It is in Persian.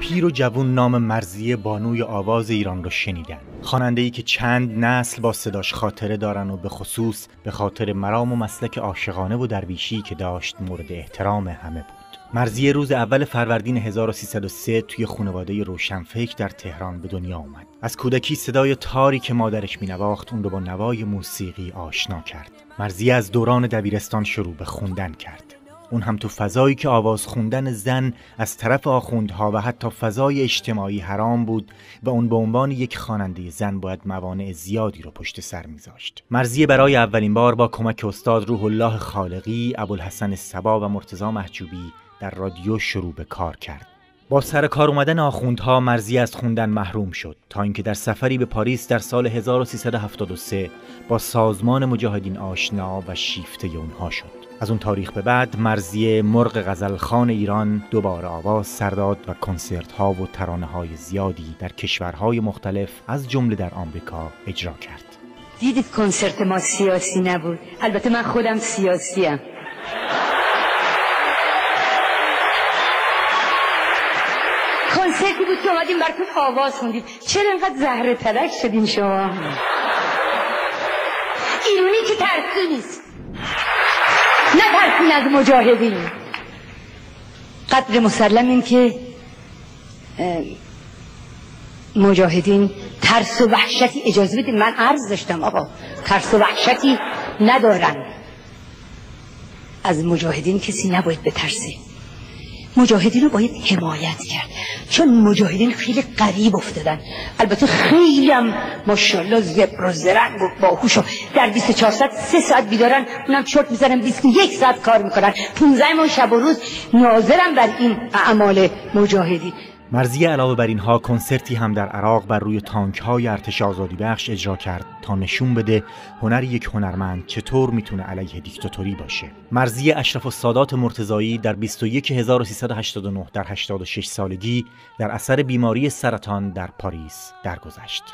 پیر و جوون نام مرزی بانوی آواز ایران رو شنیدن خواننده ای که چند نسل با صداش خاطره دارن و به خصوص به خاطر مرام و مسلک عاشقانه و درویشی که داشت مورد احترام همه بود مرزی روز اول فروردین 1303 توی خانواده روشنفکر در تهران به دنیا اومد. از کودکی صدای تاری که مادرش مینواخت اون رو با نوای موسیقی آشنا کرد. مرزی از دوران دبیرستان شروع به خوندن کرد. اون هم تو فضایی که آواز خوندن زن از طرف آخوندها و حتی فضای اجتماعی حرام بود و اون به عنوان یک خواننده زن باید موانع زیادی رو پشت سر میذاشت. مرزی برای اولین بار با کمک استاد روح الله خالقی ابوالحسن سبا و مرتضا محجوبی در رادیو شروع به کار کرد. با سر کار اومدن آخوندها مرزی از خوندن محروم شد تا اینکه در سفری به پاریس در سال 1373 با سازمان مجاهدین آشنا و شیفته اونها شد. از اون تاریخ به بعد مرزی مرغ غزلخان ایران دوباره آواز سرداد و کنسرت ها و ترانه های زیادی در کشورهای مختلف از جمله در آمریکا اجرا کرد. دیدید کنسرت ما سیاسی نبود. البته من خودم سیاسیم کنسرتی بود که اومدیم براتون آواز خوندیم. چرا انقدر زهر تلک شدیم شما؟ ایرونی که ترسی نیست. ترسین از مجاهدین. قدر مسلم این که مجاهدین ترس و وحشتی اجازه بدید من عرض داشتم آقا ترس و وحشتی ندارن. از مجاهدین کسی نباید بترسه. مجاهدین رو باید حمایت کرد. چون مجاهدین خیلی قریب افتادن. البته خیلی هم ماشاءالله زبر و زرنگ و باهوش و در 24 ساعت سه ساعت بیدارن. اونم چرت می‌زنن 21 ساعت کار می‌کنن. 15 ماه شب و روز ناظرم بر این اعمال مجاهدین. مرزی علاوه بر اینها کنسرتی هم در عراق بر روی تانک های ارتش آزادی بخش اجرا کرد تا نشون بده هنر یک هنرمند چطور می‌تونه علیه دیکتاتوری باشه. مرزی اشرف السادات مرتضایی در 21389 در 86 سالگی در اثر بیماری سرطان در پاریس درگذشت.